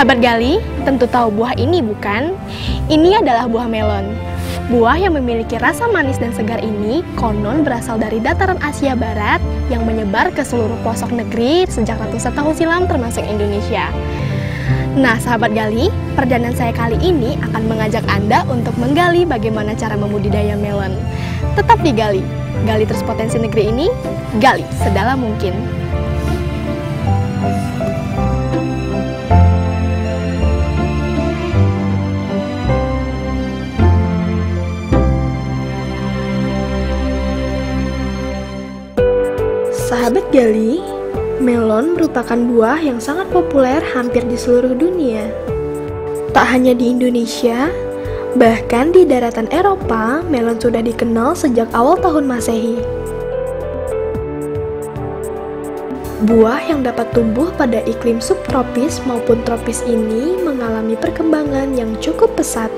Sahabat Gali, tentu tahu buah ini bukan? Ini adalah buah melon. Buah yang memiliki rasa manis dan segar ini konon berasal dari dataran Asia Barat yang menyebar ke seluruh pelosok negeri sejak ratusan tahun silam termasuk Indonesia. Nah, sahabat Gali, perjalanan saya kali ini akan mengajak Anda untuk menggali bagaimana cara membudidaya melon. Tetap di Gali, gali terus potensi negeri ini, gali sedalam mungkin. Sahabat Gali, melon merupakan buah yang sangat populer hampir di seluruh dunia. Tak hanya di Indonesia, bahkan di daratan Eropa, melon sudah dikenal sejak awal tahun Masehi. Buah yang dapat tumbuh pada iklim subtropis maupun tropis ini mengalami perkembangan yang cukup pesat.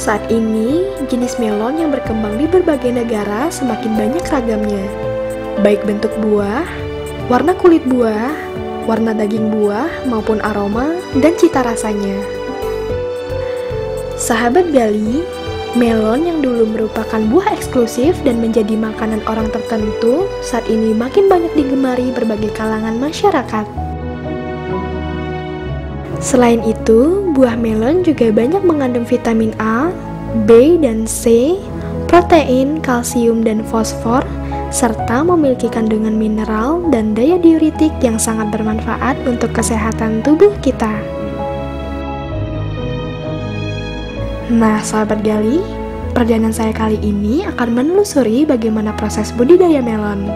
Saat ini, jenis melon yang berkembang di berbagai negara semakin banyak ragamnya, baik bentuk buah, warna kulit buah, warna daging buah, maupun aroma dan cita rasanya. Sahabat Gali, melon yang dulu merupakan buah eksklusif dan menjadi makanan orang tertentu, saat ini makin banyak digemari berbagai kalangan masyarakat. Selain itu, buah melon juga banyak mengandung vitamin A, B dan C, protein, kalsium, dan fosfor, serta memiliki kandungan mineral dan daya diuretik yang sangat bermanfaat untuk kesehatan tubuh kita. Nah, sahabat Gali, perjalanan saya kali ini akan menelusuri bagaimana proses budidaya melon.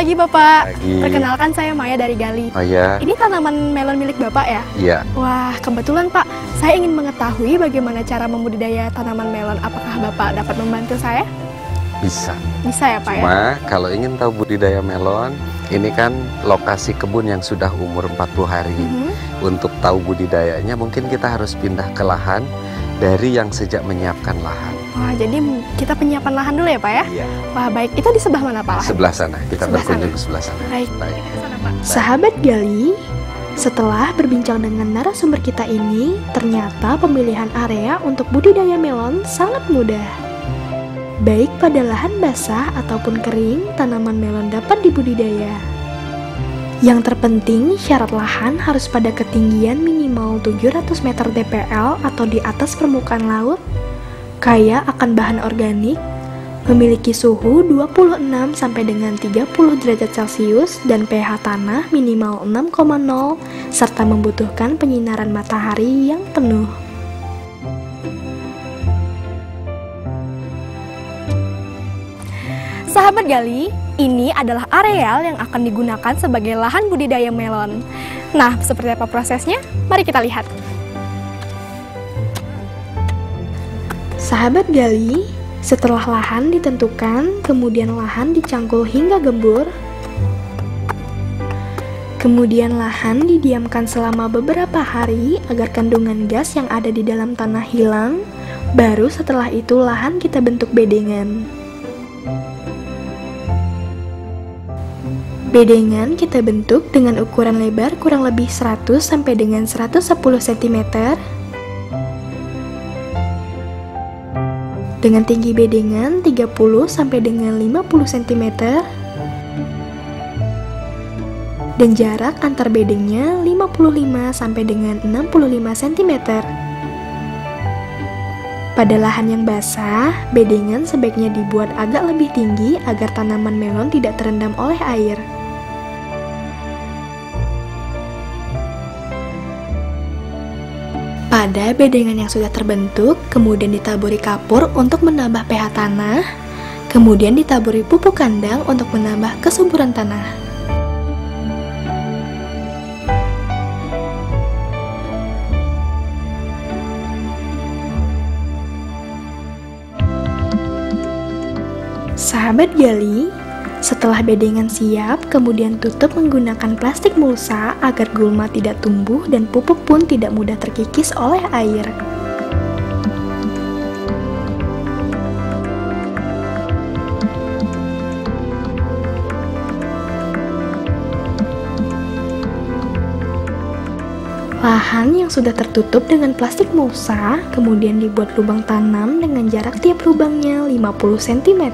Pagi Bapak. Pagi. Perkenalkan saya Maya dari Gali. Oh ya, Ini tanaman melon milik Bapak ya? iya. Wah, kebetulan Pak, saya ingin mengetahui bagaimana cara membudidaya tanaman melon. Apakah Bapak dapat membantu saya? Bisa. Bisa ya Pak ya? Cuma kalau ingin tahu budidaya melon, ini kan lokasi kebun yang sudah umur 40 hari. Mhm. Untuk tahu budidayanya mungkin kita harus pindah ke lahan dari yang sejak menyiapkan lahan. Wah, jadi kita penyiapan lahan dulu ya Pak ya? Iya. Wah, baik. Itu di sebelah mana Pak? lahan? Sebelah sana. Kita Sebelah berkunjung sana. ke sebelah sana. Baik. Baik. Kita ke sana, Pak. Sahabat Gali, setelah berbincang dengan narasumber kita ini, ternyata pemilihan area untuk budidaya melon sangat mudah. Baik pada lahan basah ataupun kering, tanaman melon dapat dibudidaya. Yang terpenting, syarat lahan harus pada ketinggian minimal 700 meter DPL atau di atas permukaan laut, kaya akan bahan organik, memiliki suhu 26 sampai dengan 30 derajat Celcius dan pH tanah minimal 6,0 serta membutuhkan penyinaran matahari yang penuh. Sahabat Gali, ini adalah areal yang akan digunakan sebagai lahan budidaya melon. Nah, seperti apa prosesnya? Mari kita lihat. Sahabat Gali, setelah lahan ditentukan, kemudian lahan dicangkul hingga gembur, kemudian lahan didiamkan selama beberapa hari agar kandungan gas yang ada di dalam tanah hilang, baru setelah itu lahan kita bentuk bedengan. Bedengan kita bentuk dengan ukuran lebar kurang lebih 100 sampai dengan 110 cm dengan tinggi bedengan 30 sampai dengan 50 cm dan jarak antar bedengnya 55 sampai dengan 65 cm. Pada lahan yang basah, bedengan sebaiknya dibuat agak lebih tinggi agar tanaman melon tidak terendam oleh air. Pada bedengan yang sudah terbentuk, kemudian ditaburi kapur untuk menambah pH tanah, kemudian ditaburi pupuk kandang untuk menambah kesuburan tanah. Sahabat gali, setelah bedengan siap, kemudian tutup menggunakan plastik mulsa agar gulma tidak tumbuh dan pupuk pun tidak mudah terkikis oleh air. Lahan yang sudah tertutup dengan plastik mulsa kemudian dibuat lubang tanam dengan jarak tiap lubangnya 50 cm.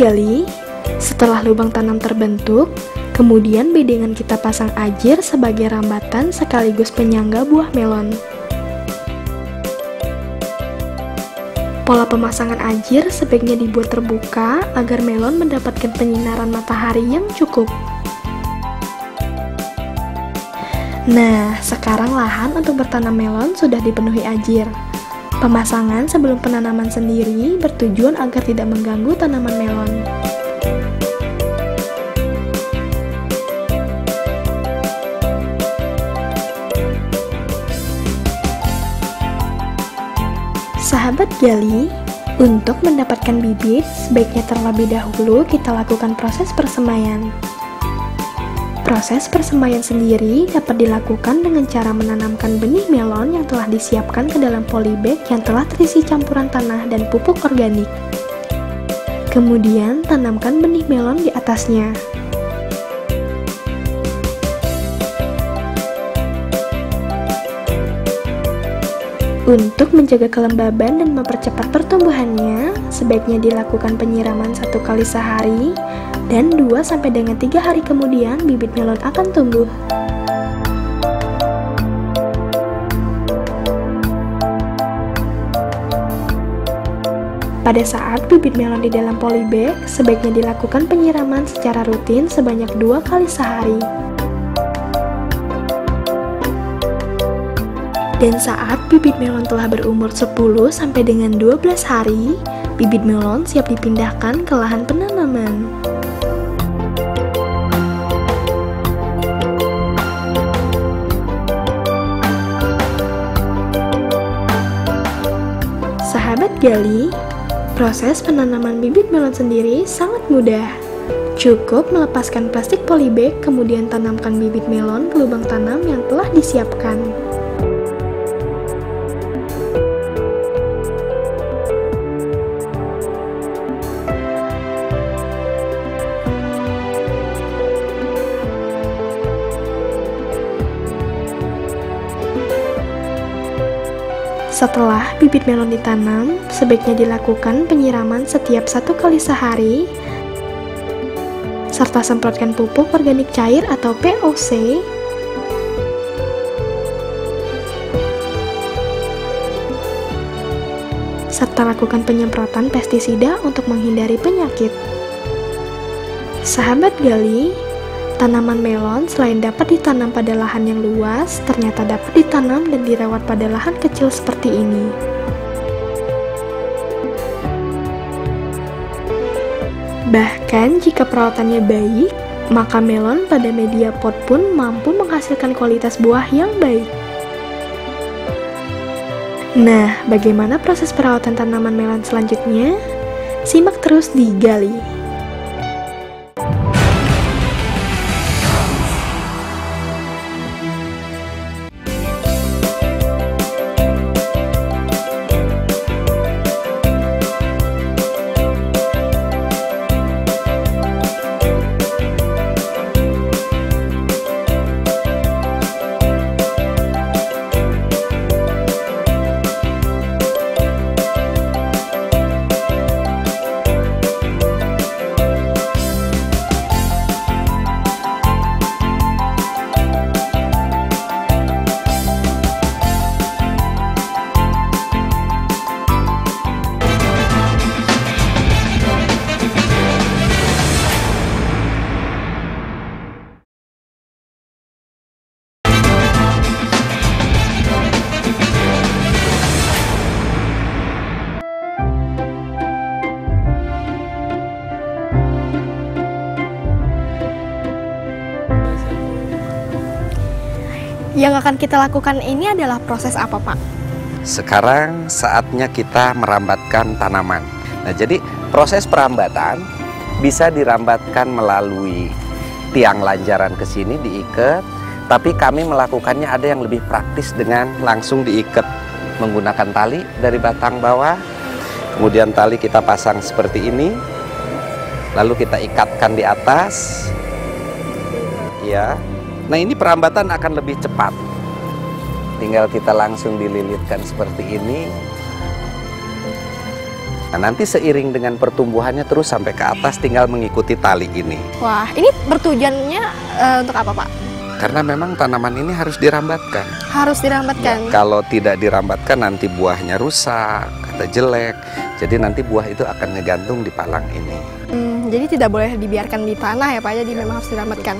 Gali, setelah lubang tanam terbentuk, kemudian bedengan kita pasang ajir sebagai rambatan sekaligus penyangga buah melon. Pola pemasangan ajir sebaiknya dibuat terbuka agar melon mendapatkan penyinaran matahari yang cukup. Nah, sekarang lahan untuk bertanam melon sudah dipenuhi ajir. Pemasangan sebelum penanaman sendiri bertujuan agar tidak mengganggu tanaman melon. Sahabat gali, untuk mendapatkan bibit, sebaiknya terlebih dahulu kita lakukan proses persemaian. Proses persemaian sendiri dapat dilakukan dengan cara menanamkan benih melon yang telah disiapkan ke dalam polybag yang telah terisi campuran tanah dan pupuk organik. Kemudian, tanamkan benih melon di atasnya. Untuk menjaga kelembaban dan mempercepat pertumbuhannya, sebaiknya dilakukan penyiraman satu kali sehari dan 2 sampai dengan 3 hari kemudian bibit melon akan tumbuh. Pada saat bibit melon di dalam polybag, sebaiknya dilakukan penyiraman secara rutin sebanyak dua kali sehari. Dan saat bibit melon telah berumur 10 sampai dengan 12 hari, bibit melon siap dipindahkan ke lahan penanaman. Sahabat gali, proses penanaman bibit melon sendiri sangat mudah. Cukup melepaskan plastik polybag, kemudian tanamkan bibit melon ke lubang tanam yang telah disiapkan. Setelah bibit melon ditanam, sebaiknya dilakukan penyiraman setiap satu kali sehari, serta semprotkan pupuk organik cair atau POC serta lakukan penyemprotan pestisida untuk menghindari penyakit. Sahabat gali, Tanaman melon selain dapat ditanam pada lahan yang luas, ternyata dapat ditanam dan dirawat pada lahan kecil seperti ini. Bahkan jika perawatannya baik, maka melon pada media pot pun mampu menghasilkan kualitas buah yang baik. Nah, bagaimana proses perawatan tanaman melon selanjutnya? Simak terus di Gali. Yang akan kita lakukan ini adalah proses apa, Pak? Sekarang saatnya kita merambatkan tanaman. Nah, jadi proses perambatan bisa dirambatkan melalui tiang lanjaran ke sini diikat, tapi kami melakukannya ada yang lebih praktis dengan langsung diikat menggunakan tali dari batang bawah. Kemudian tali kita pasang seperti ini. Lalu kita ikatkan di atas. Ya. Nah, ini perambatan akan lebih cepat. Tinggal kita langsung dililitkan seperti ini. Nah, nanti seiring dengan pertumbuhannya terus sampai ke atas tinggal mengikuti tali ini. Wah, ini bertujuannya uh, untuk apa, Pak? Karena memang tanaman ini harus dirambatkan. Harus dirambatkan. Ya, kalau tidak dirambatkan nanti buahnya rusak atau jelek. Jadi nanti buah itu akan ngegantung di palang ini. Hmm, jadi tidak boleh dibiarkan di tanah ya Pak, jadi memang harus dirambatkan.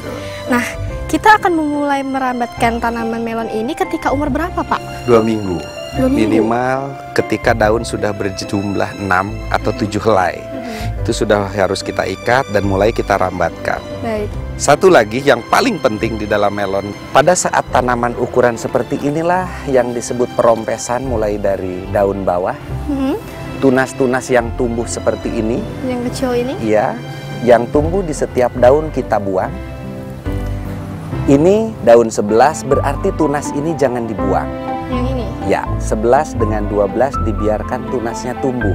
Nah, kita akan memulai merambatkan tanaman melon ini ketika umur berapa Pak? Dua minggu. Dua minggu. Minimal ketika daun sudah berjumlah 6 atau 7 helai. Hmm. Itu sudah harus kita ikat dan mulai kita rambatkan. Baik. Satu lagi yang paling penting di dalam melon, pada saat tanaman ukuran seperti inilah yang disebut perompesan mulai dari daun bawah. Hmm. Tunas-tunas yang tumbuh seperti ini, Yang kecil ini? ya, yang tumbuh di setiap daun kita buang. Ini daun 11 berarti tunas ini jangan dibuang. Yang ini. Ya, 11 dengan 12 dibiarkan tunasnya tumbuh.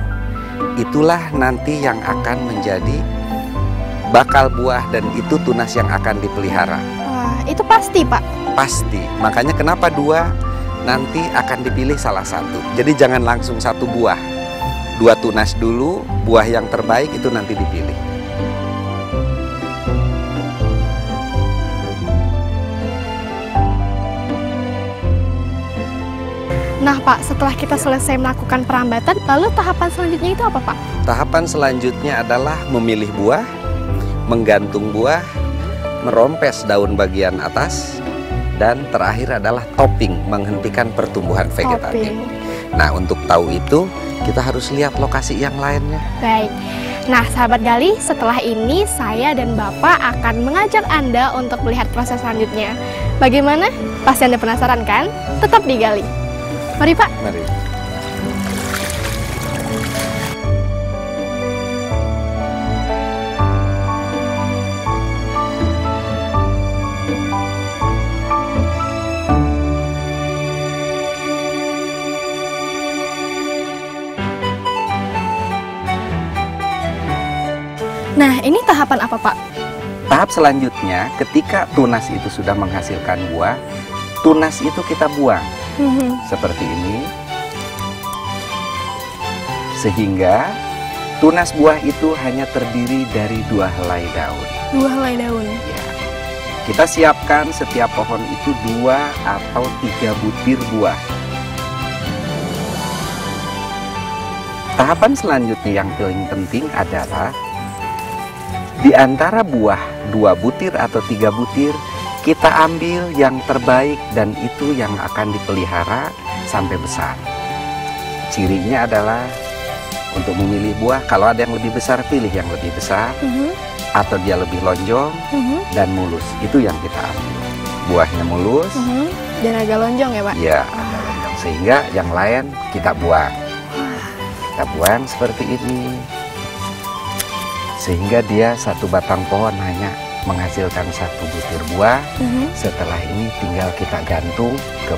Itulah nanti yang akan menjadi bakal buah dan itu tunas yang akan dipelihara. Wah, itu pasti Pak. Pasti. Makanya kenapa dua nanti akan dipilih salah satu. Jadi jangan langsung satu buah. Dua tunas dulu, buah yang terbaik itu nanti dipilih. Nah Pak, setelah kita selesai melakukan perambatan, lalu tahapan selanjutnya itu apa Pak? Tahapan selanjutnya adalah memilih buah, menggantung buah, merompes daun bagian atas, dan terakhir adalah topping, menghentikan pertumbuhan vegetatif. Topping. Nah, untuk tahu itu, kita harus lihat lokasi yang lainnya. Baik. Nah, sahabat Gali, setelah ini saya dan Bapak akan mengajak Anda untuk melihat proses selanjutnya. Bagaimana? Pasti Anda penasaran kan? Tetap di Gali. Mari Pak. Mari. Nah, ini tahapan apa Pak? Tahap selanjutnya, ketika tunas itu sudah menghasilkan buah, tunas itu kita buang Hmm, seperti ini. Sehingga tunas buah itu hanya terdiri dari dua helai daun. Dua helai daun. Ya. Kita siapkan setiap pohon itu dua atau tiga butir buah. Tahapan selanjutnya yang paling penting adalah di antara buah dua butir atau tiga butir kita ambil yang terbaik dan itu yang akan dipelihara sampai besar. Cirinya adalah untuk memilih buah kalau ada yang lebih besar pilih yang lebih besar. Mhm, atau dia lebih lonjong mhm, dan mulus. Itu yang kita ambil. Buahnya mulus. Mhm. Dan agak lonjong ya Pak? ya agak lonjong. sehingga yang lain kita buang. Kita buang seperti ini. Sehingga dia satu batang pohon hanya menghasilkan satu butir buah Mhm. setelah ini tinggal kita gantung ke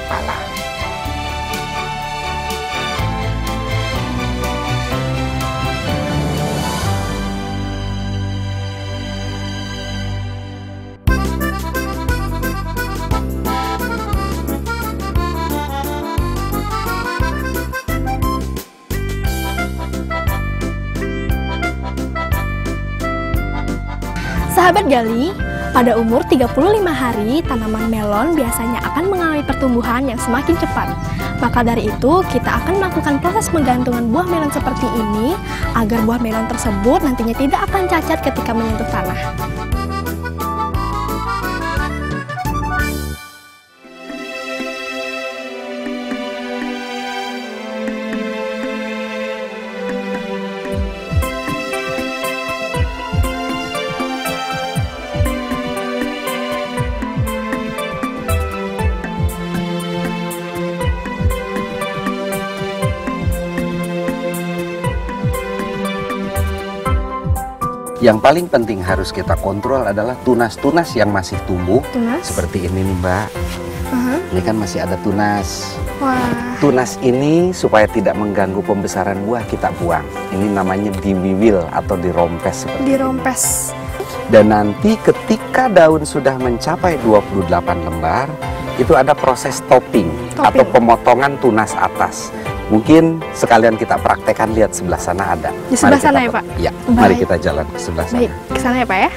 Gali, pada umur 35 hari, tanaman melon biasanya akan mengalami pertumbuhan yang semakin cepat. Maka dari itu, kita akan melakukan proses menggantungan buah melon seperti ini agar buah melon tersebut nantinya tidak akan cacat ketika menyentuh tanah. Yang paling penting harus kita kontrol adalah tunas-tunas yang masih tumbuh. Tunas. Seperti ini nih Mbak. Aha. Ini kan masih ada tunas. Wah. Tunas ini supaya tidak mengganggu pembesaran buah kita buang. Ini namanya diwiwil atau dirompes seperti ini. Dirompes. Dan nanti ketika daun sudah mencapai 28 lembar, itu ada proses topping, Topping. atau pemotongan tunas atas. Mungkin sekalian kita praktekkan lihat sebelah sana ada. Di sebelah sana ya, Pak? Iya, mari kita jalan ke sebelah sana. Baik, ke sana ya Pak ya.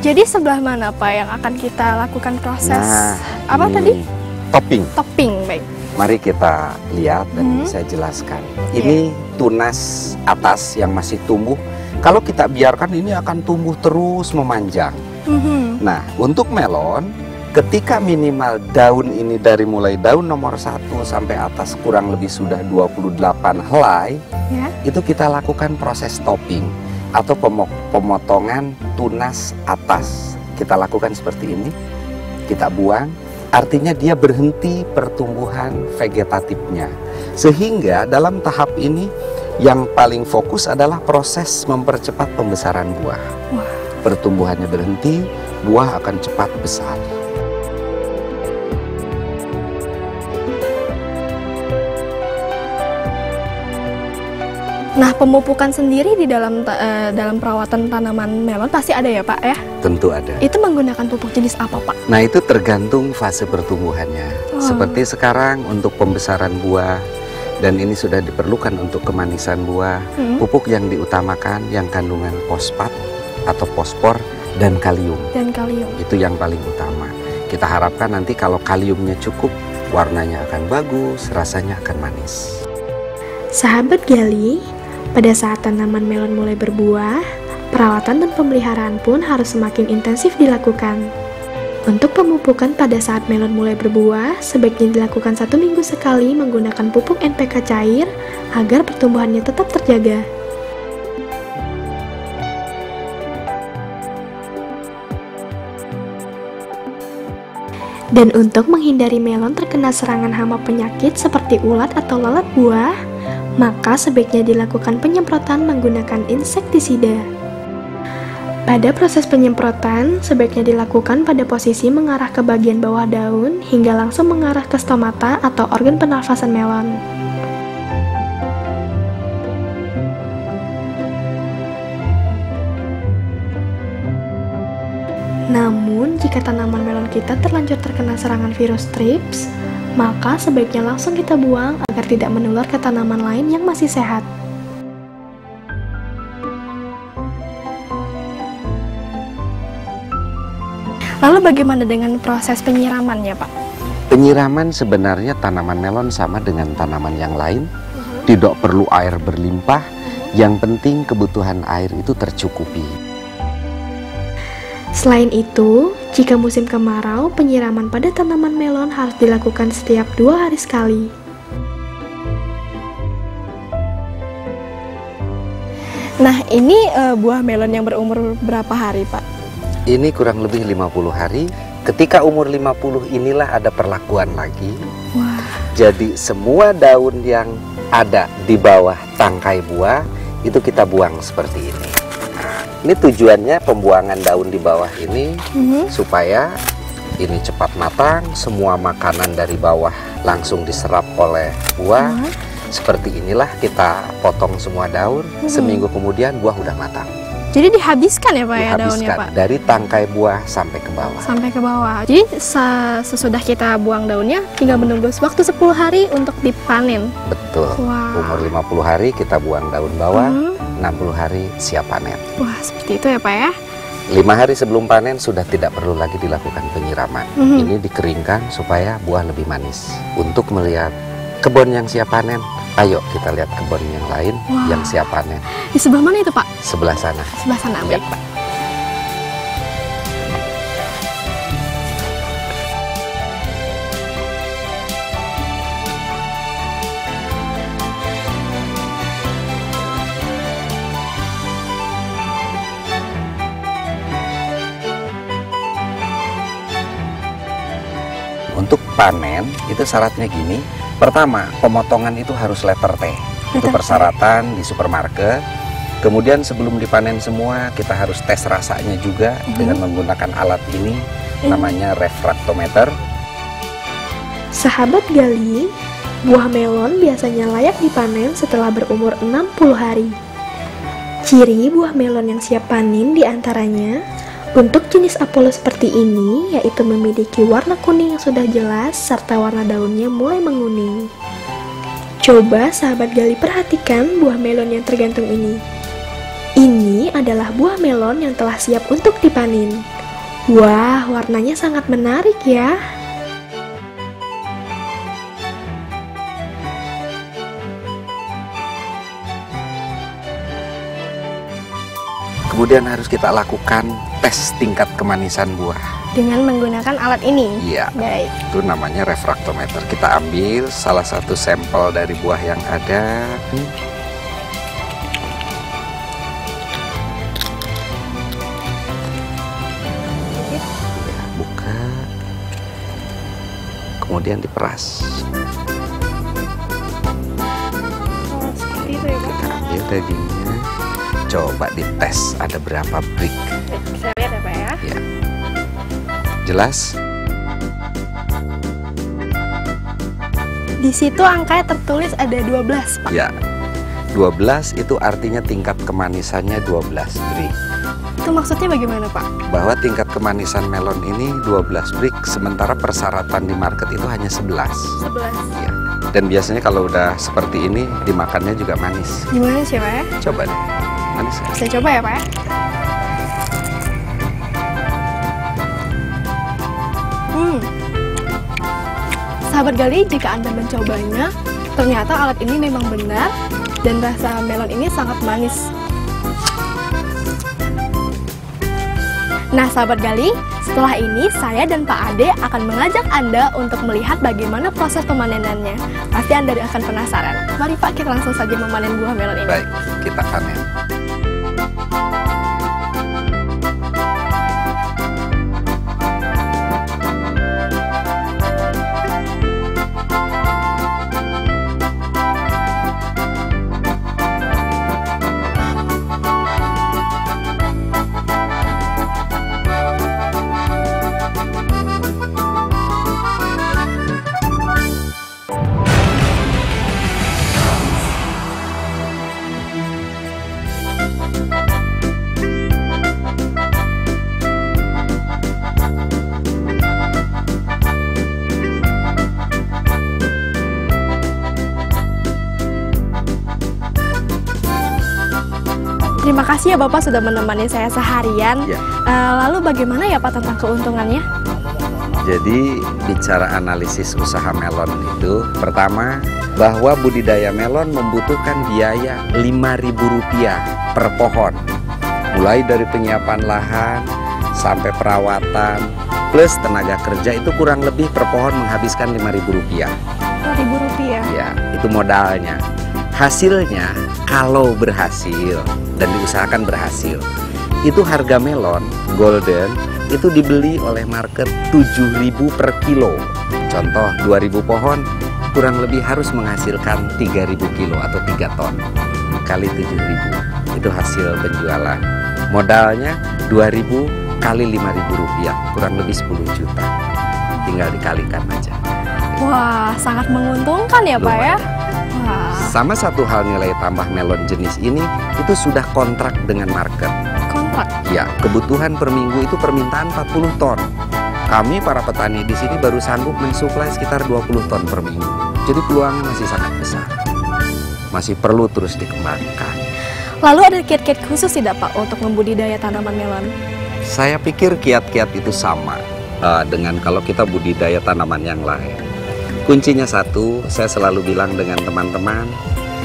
Jadi sebelah mana Pak yang akan kita lakukan proses Nah, apa ini tadi? Topping. Topping, baik. Mari kita lihat dan Hmm. saya jelaskan. Iya. Ini tunas atas yang masih tumbuh. Kalau kita biarkan ini akan tumbuh terus memanjang. Mhm. Nah, untuk melon, ketika minimal daun ini dari mulai daun nomor 1 sampai atas kurang lebih sudah 28 helai, Ya. itu kita lakukan proses topping atau pemo- pemotongan tunas atas. Kita lakukan seperti ini, kita buang, artinya dia berhenti pertumbuhan vegetatifnya. Sehingga dalam tahap ini yang paling fokus adalah proses mempercepat pembesaran buah. Wah. Pertumbuhannya berhenti, buah akan cepat besar. Nah, pemupukan sendiri di dalam eh, dalam perawatan tanaman melon pasti ada ya, Pak ya? Tentu ada. Itu menggunakan pupuk jenis apa, Pak? Nah itu tergantung fase pertumbuhannya. Oh. Seperti sekarang untuk pembesaran buah dan ini sudah diperlukan untuk kemanisan buah. Hmm. Pupuk yang diutamakan yang kandungan fosfat atau fosfor dan kalium. Dan kalium. Itu yang paling utama. Kita harapkan nanti kalau kaliumnya cukup, warnanya akan bagus, rasanya akan manis. Sahabat Gali, pada saat tanaman melon mulai berbuah, perawatan dan pemeliharaan pun harus semakin intensif dilakukan. Untuk pemupukan pada saat melon mulai berbuah, sebaiknya dilakukan satu minggu sekali menggunakan pupuk NPK cair agar pertumbuhannya tetap terjaga. Dan untuk menghindari melon terkena serangan hama penyakit seperti ulat atau lalat buah, maka sebaiknya dilakukan penyemprotan menggunakan insektisida. Pada proses penyemprotan, sebaiknya dilakukan pada posisi mengarah ke bagian bawah daun hingga langsung mengarah ke stomata atau organ pernafasan melon. Namun, jika tanaman melon kita terlanjur terkena serangan virus trips, maka sebaiknya langsung kita buang agar tidak menular ke tanaman lain yang masih sehat. Lalu bagaimana dengan proses penyiramannya, Pak? Penyiraman sebenarnya tanaman melon sama dengan tanaman yang lain. Tidak perlu air berlimpah. Yang penting kebutuhan air itu tercukupi. Selain itu, jika musim kemarau, penyiraman pada tanaman melon harus dilakukan setiap dua hari sekali. Nah, ini eh, buah melon yang berumur berapa hari, Pak? Ini kurang lebih 50 hari. Ketika umur 50 inilah ada perlakuan lagi. Wah, Jadi semua daun yang ada di bawah tangkai buah itu kita buang seperti ini. Ini tujuannya pembuangan daun di bawah ini mhm. supaya ini cepat matang, semua makanan dari bawah langsung diserap oleh buah. Wah. Seperti inilah kita potong semua daun, Mhm. seminggu kemudian buah udah matang. Jadi dihabiskan ya, Pak ya daunnya, Dihabiskan Pak? dari tangkai buah sampai ke bawah. Sampai ke bawah. Jadi sesudah kita buang daunnya, tinggal menunggu waktu 10 hari untuk dipanen. Betul. Wah. Umur 50 hari kita buang daun bawah, Mhm. 60 hari siap panen. Wah, seperti itu ya, Pak ya? Lima hari sebelum panen sudah tidak perlu lagi dilakukan penyiraman. Mhm. Ini dikeringkan supaya buah lebih manis. Untuk melihat kebun yang siap panen, ayo kita lihat kebun yang lain Wah. yang siap panen. Di sebelah mana itu, Pak? Sebelah sana. Sebelah sana, Ya. baik, Pak. Panen itu syaratnya gini. Pertama, pemotongan itu harus letter T. Itu persyaratan di supermarket. Kemudian sebelum dipanen semua, kita harus tes rasanya juga Mhm. dengan menggunakan alat ini Mhm. namanya refraktometer. Sahabat Gali, buah melon biasanya layak dipanen setelah berumur 60 hari. Ciri buah melon yang siap panen di antaranya untuk jenis Apollo seperti ini yaitu memiliki warna kuning yang sudah jelas serta warna daunnya mulai menguning. Coba sahabat Gali perhatikan buah melon yang tergantung ini. Ini adalah buah melon yang telah siap untuk dipanen. Wah, warnanya sangat menarik ya. Kemudian harus kita lakukan tes tingkat kemanisan buah. Dengan menggunakan alat ini. Iya, Baik. itu namanya refraktometer. Kita ambil salah satu sampel dari buah yang ada. Buka. Kemudian diperas. Oh, ya. Kita ambil dagingnya. Coba dites ada berapa brick. Bisa lihat ya, Pak ya. Ya. Jelas? Di situ angkanya tertulis ada 12, Pak. Ya. 12 itu artinya tingkat kemanisannya 12 brick. Itu maksudnya bagaimana, Pak? Bahwa tingkat kemanisan melon ini 12 brick, sementara persyaratan di market itu hanya 11. 11. Ya. Dan biasanya kalau udah seperti ini, dimakannya juga manis. Gimana sih, Pak ya? Coba deh. Manis ya? Saya coba ya, Pak ya. Hmm. Sahabat Gali, jika Anda mencobanya, ternyata alat ini memang benar dan rasa melon ini sangat manis. Nah, sahabat Gali, setelah ini saya dan Pak Ade akan mengajak Anda untuk melihat bagaimana proses pemanenannya. Pasti Anda akan penasaran. Mari Pak, kita langsung saja memanen buah melon ini. Baik, kita panen. Terima kasih ya Bapak sudah menemani saya seharian. Ya. Eh, lalu bagaimana ya Pak tentang keuntungannya? Jadi bicara analisis usaha melon itu pertama bahwa budidaya melon membutuhkan biaya Rp5.000 per pohon. Mulai dari penyiapan lahan sampai perawatan plus tenaga kerja itu kurang lebih per pohon menghabiskan Rp5.000. Ribu rupiah. Ya, itu modalnya. Hasilnya kalau berhasil dan diusahakan berhasil, itu harga melon golden itu dibeli oleh market 7.000 per kilo. Contoh 2.000 pohon kurang lebih harus menghasilkan 3.000 kilo atau 3 ton kali 7.000 itu hasil penjualan. Modalnya 2.000 kali 5.000 rupiah kurang lebih 10 juta. Tinggal dikalikan aja. Wah, sangat menguntungkan ya Pak ya. Sama satu hal nilai tambah melon jenis ini itu sudah kontrak dengan market. kontrak. Ya, kebutuhan per minggu itu permintaan 40 ton. Kami para petani di sini baru sanggup mensuplai sekitar 20 ton per minggu. Jadi peluangnya masih sangat besar. Masih perlu terus dikembangkan. Lalu ada kiat-kiat khusus tidak Pak untuk membudidaya tanaman melon? Saya pikir kiat-kiat itu sama eh, dengan kalau kita budidaya tanaman yang lain. Kuncinya satu, saya selalu bilang dengan teman-teman,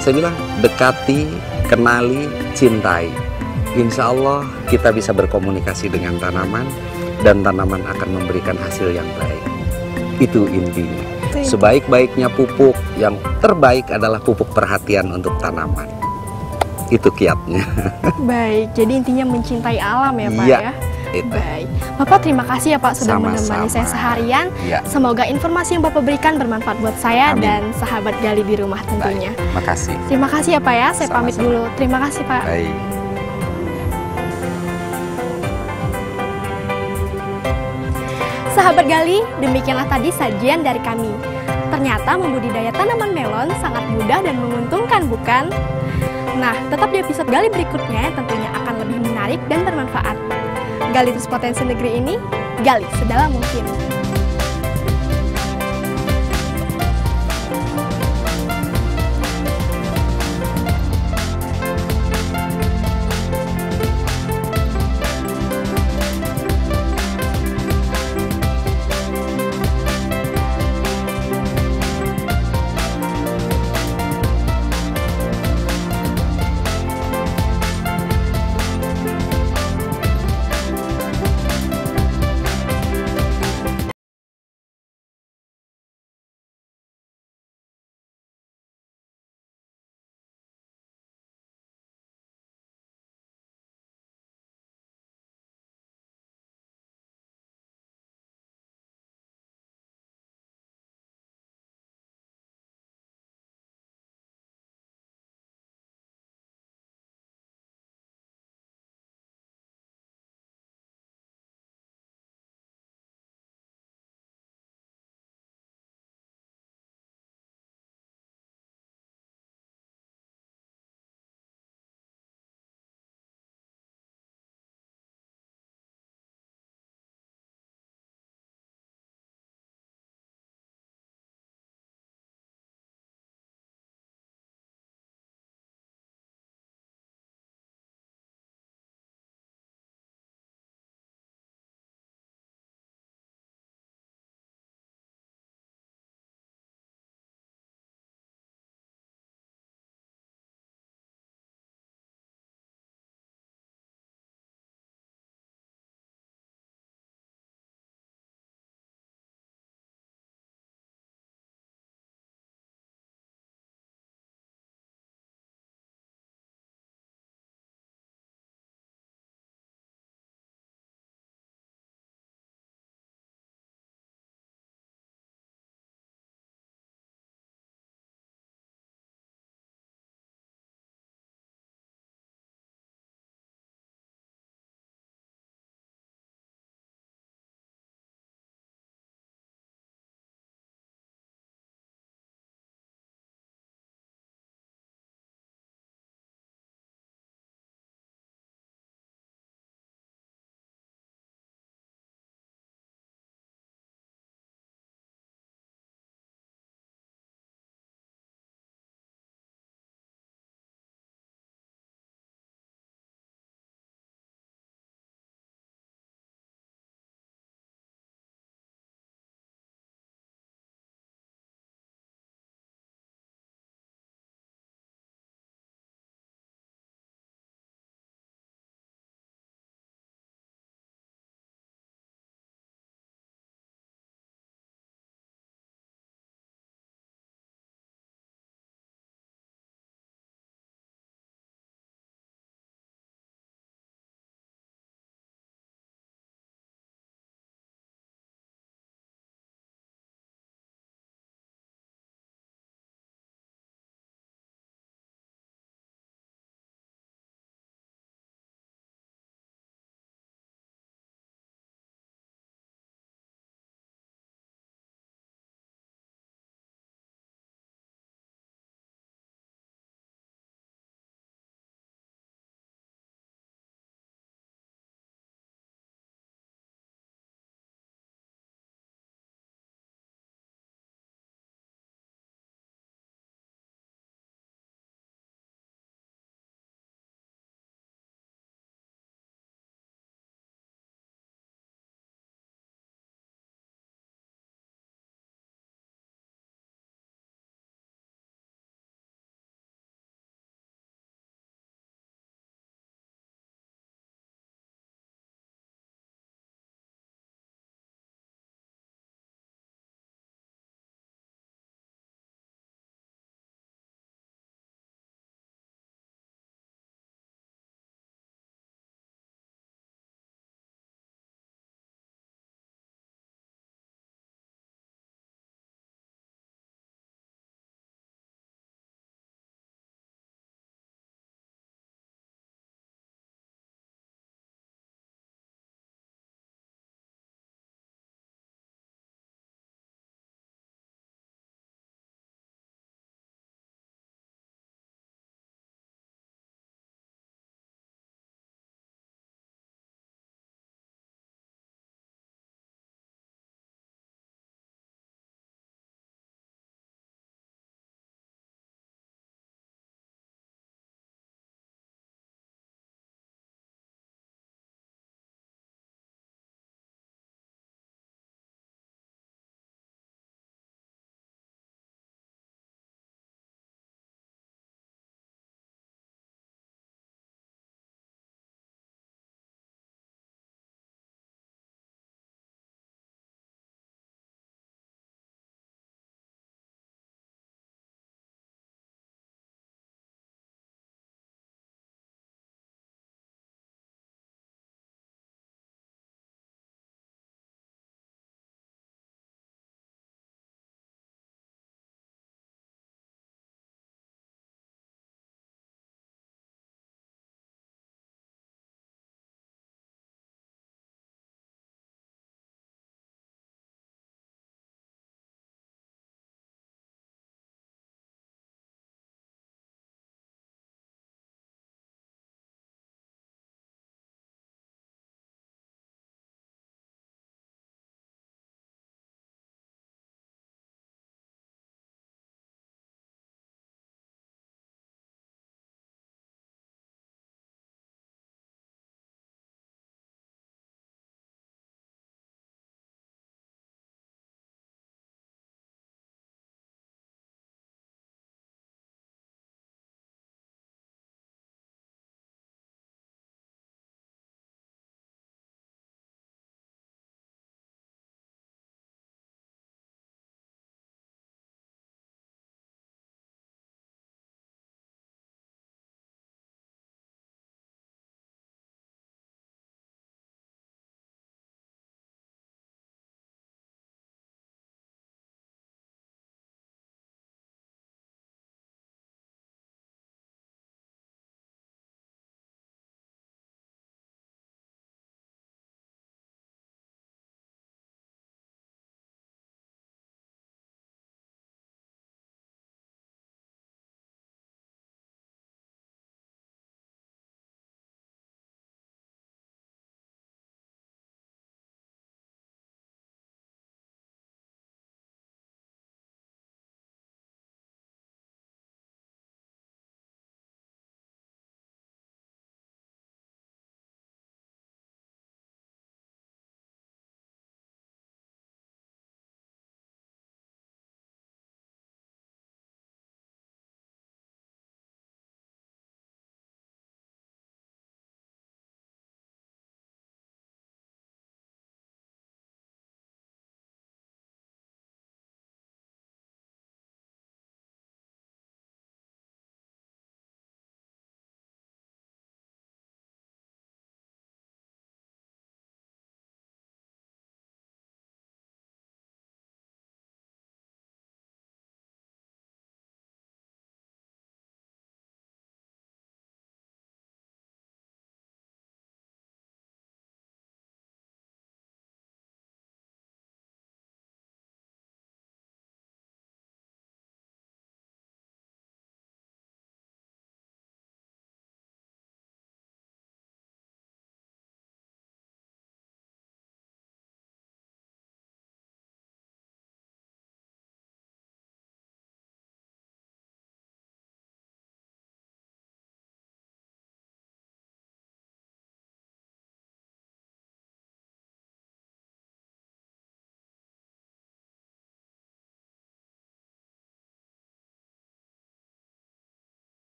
saya bilang dekati, kenali, cintai. Insya Allah kita bisa berkomunikasi dengan tanaman dan tanaman akan memberikan hasil yang baik. Itu intinya. Ya. Sebaik-baiknya pupuk, yang terbaik adalah pupuk perhatian untuk tanaman. Itu kiatnya. Baik, jadi intinya mencintai alam ya Pak Iya. ya. Itu. Baik. Bapak terima kasih ya Pak sudah Sama-sama. menemani saya seharian. Ya, Semoga informasi yang Bapak berikan bermanfaat buat saya Amin. dan sahabat Gali di rumah tentunya. makasih. Terima kasih ya Pak ya. Saya pamit Sama-sama. dulu. Terima kasih Pak. Baik. Sahabat Gali, demikianlah tadi sajian dari kami. Ternyata membudidaya tanaman melon sangat mudah dan menguntungkan, bukan? Nah, tetap di episode Gali berikutnya tentunya akan lebih menarik dan bermanfaat. Gali terus potensi negeri ini, gali sedalam mungkin.